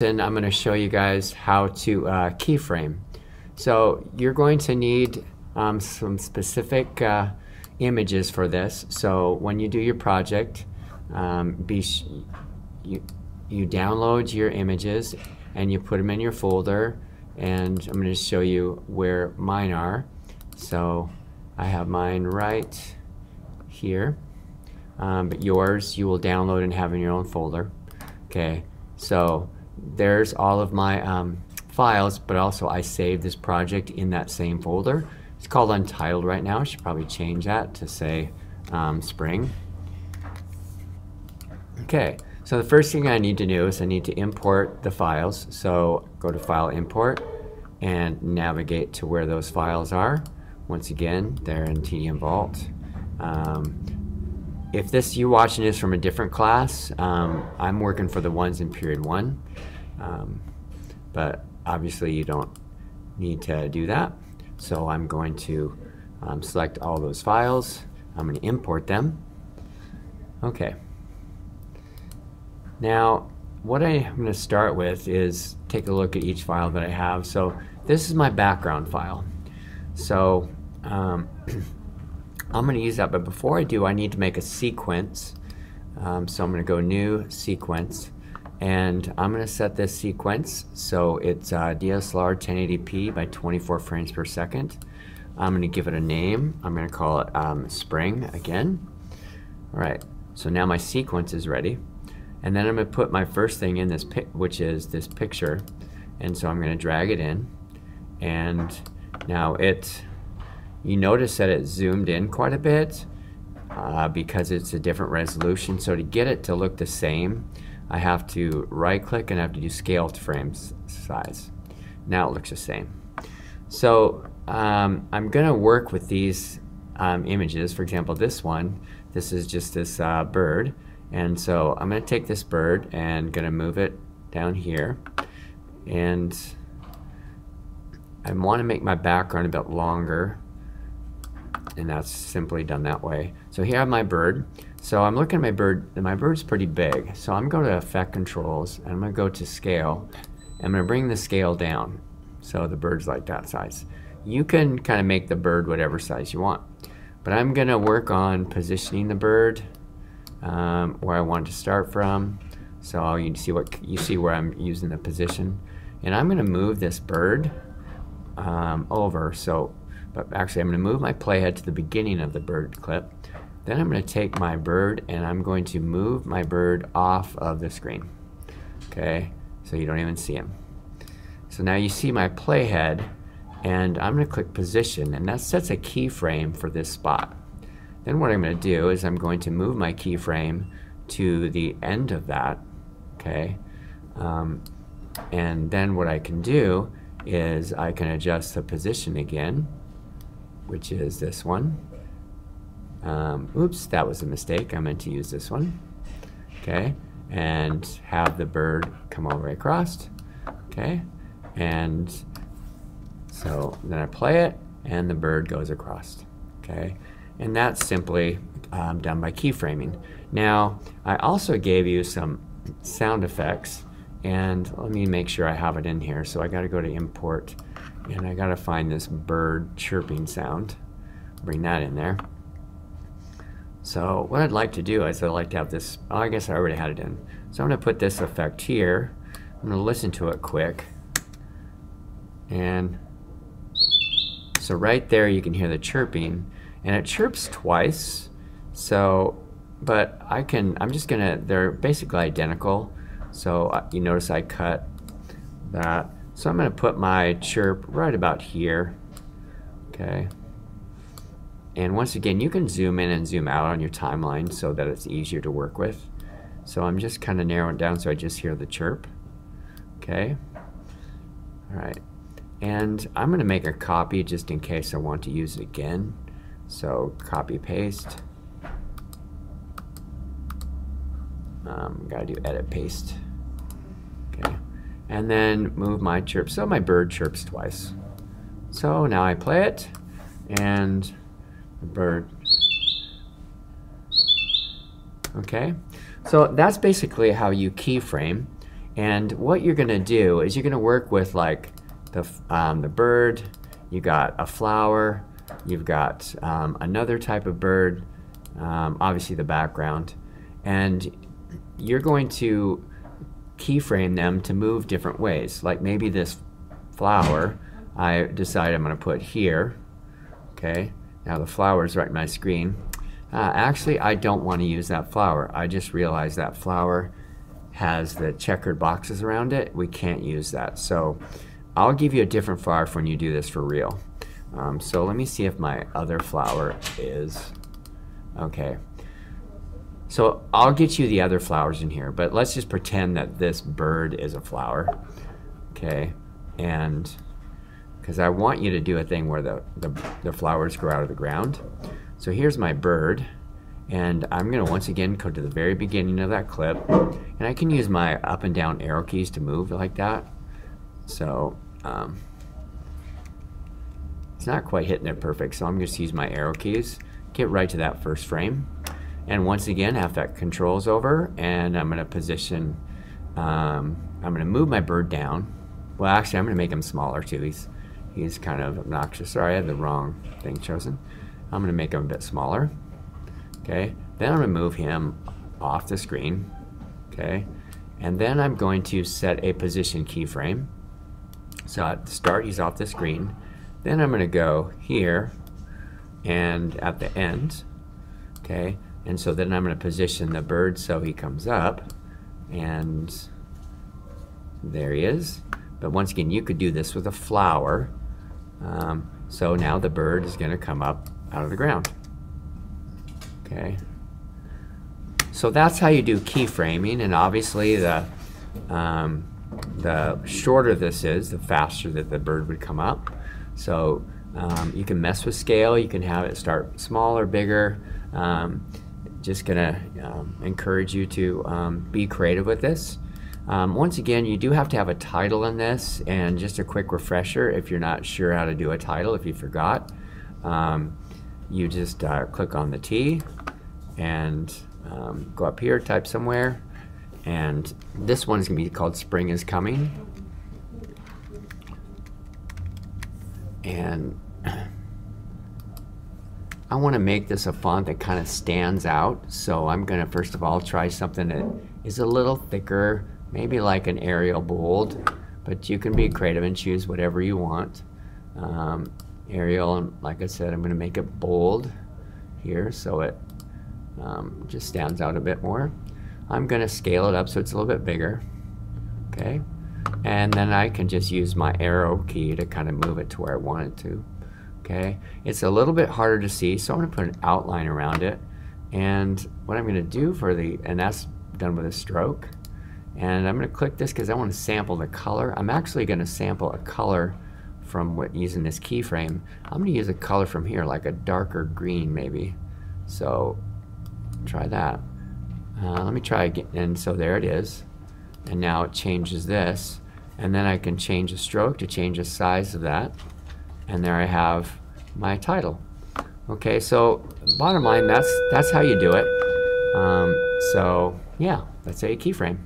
and I'm going to show you guys how to uh, keyframe. So you're going to need um, some specific uh, images for this. So when you do your project, um, be you, you download your images and you put them in your folder and I'm going to show you where mine are. So I have mine right here, um, but yours you will download and have in your own folder. Okay, so there's all of my um, files, but also I saved this project in that same folder. It's called Untitled right now. I should probably change that to say um, Spring. Okay, so the first thing I need to do is I need to import the files. So go to File Import and navigate to where those files are. Once again, they're in Tedium Vault. Um, if this you watching is from a different class, um, I'm working for the ones in period one. Um, but obviously you don't need to do that. So I'm going to um, select all those files. I'm going to import them. Okay. Now, what I'm going to start with is take a look at each file that I have. So this is my background file. So um, I'm going to use that, but before I do, I need to make a sequence. Um, so I'm going to go New Sequence, and I'm going to set this sequence so it's uh, DSLR 1080p by 24 frames per second. I'm going to give it a name. I'm going to call it um, Spring again. All right, so now my sequence is ready. And then I'm going to put my first thing in this, which is this picture. And so I'm going to drag it in. And now it you notice that it zoomed in quite a bit uh, because it's a different resolution. So to get it to look the same, I have to right click and I have to do scale to frame size. Now it looks the same. So um, I'm going to work with these um, images. For example, this one, this is just this uh, bird. And so I'm going to take this bird and going to move it down here. And I want to make my background a bit longer and that's simply done that way. So here I have my bird. So I'm looking at my bird, my bird's pretty big. So I'm going to Effect Controls, and I'm going to go to Scale. and I'm going to bring the scale down. So the bird's like that size. You can kind of make the bird whatever size you want. But I'm going to work on positioning the bird um, where I want to start from. So you see what you see where I'm using the position, and I'm going to move this bird um, over. So but actually I'm going to move my playhead to the beginning of the bird clip. Then I'm going to take my bird and I'm going to move my bird off of the screen. Okay, so you don't even see him. So now you see my playhead and I'm going to click position and that sets a keyframe for this spot. Then what I'm going to do is I'm going to move my keyframe to the end of that. Okay, um, and then what I can do is I can adjust the position again which is this one. Um, oops, that was a mistake. I meant to use this one. Okay, and have the bird come all the way across. Okay, and so then I play it, and the bird goes across. Okay, and that's simply um, done by keyframing. Now, I also gave you some sound effects, and let me make sure I have it in here. So I got to go to import and I gotta find this bird chirping sound. Bring that in there. So what I'd like to do is I'd like to have this, oh, I guess I already had it in. So I'm gonna put this effect here. I'm gonna listen to it quick. And so right there you can hear the chirping and it chirps twice. So, but I can, I'm just gonna, they're basically identical. So uh, you notice I cut that so I'm going to put my chirp right about here. Okay. And once again, you can zoom in and zoom out on your timeline so that it's easier to work with. So I'm just kind of narrowing down so I just hear the chirp. Okay. All right. And I'm going to make a copy just in case I want to use it again. So copy paste. Um, gotta do edit paste Okay. and then move my chirp. So my bird chirps twice. So now I play it, and the bird. Okay, so that's basically how you keyframe. And what you're going to do is you're going to work with like the, um, the bird, you got a flower, you've got um, another type of bird, um, obviously the background, and you're going to keyframe them to move different ways. Like maybe this flower, I decide I'm going to put here. Okay, now the flower is right in my screen. Uh, actually, I don't want to use that flower. I just realized that flower has the checkered boxes around it. We can't use that. So I'll give you a different flower when you do this for real. Um, so let me see if my other flower is, okay. So I'll get you the other flowers in here, but let's just pretend that this bird is a flower, okay? And because I want you to do a thing where the, the, the flowers grow out of the ground. So here's my bird, and I'm gonna once again go to the very beginning of that clip, and I can use my up and down arrow keys to move like that. So, um, it's not quite hitting it perfect, so I'm just use my arrow keys, get right to that first frame. And once again, after that controls over, and I'm gonna position, um, I'm gonna move my bird down. Well, actually, I'm gonna make him smaller too. He's, he's kind of obnoxious. Sorry, I had the wrong thing chosen. I'm gonna make him a bit smaller. Okay, then I'm gonna move him off the screen. Okay, and then I'm going to set a position keyframe. So at the start, he's off the screen. Then I'm going to go here and at the end, okay, and so then I'm going to position the bird so he comes up, and there he is. But once again, you could do this with a flower. Um, so now the bird is going to come up out of the ground. Okay. So that's how you do keyframing, and obviously the um, the shorter this is, the faster that the bird would come up. So um, you can mess with scale. You can have it start smaller, bigger. Um, just gonna um, encourage you to um, be creative with this. Um, once again, you do have to have a title in this, and just a quick refresher if you're not sure how to do a title, if you forgot, um, you just uh, click on the T and go up here, type somewhere, and this one is gonna be called Spring is Coming. and I want to make this a font that kind of stands out. So I'm going to first of all try something that is a little thicker, maybe like an Arial bold, but you can be creative and choose whatever you want. Um, Arial, like I said, I'm going to make it bold here so it um, just stands out a bit more. I'm going to scale it up so it's a little bit bigger. Okay. And then I can just use my arrow key to kind of move it to where I want it to. Okay, it's a little bit harder to see, so I'm going to put an outline around it. And what I'm going to do for the, and that's done with a stroke. And I'm going to click this because I want to sample the color. I'm actually going to sample a color from what using this keyframe. I'm going to use a color from here, like a darker green maybe. So try that. Uh, let me try again. And so there it is and now it changes this and then I can change the stroke to change the size of that and there I have my title okay so bottom line that's that's how you do it um, so yeah that's a keyframe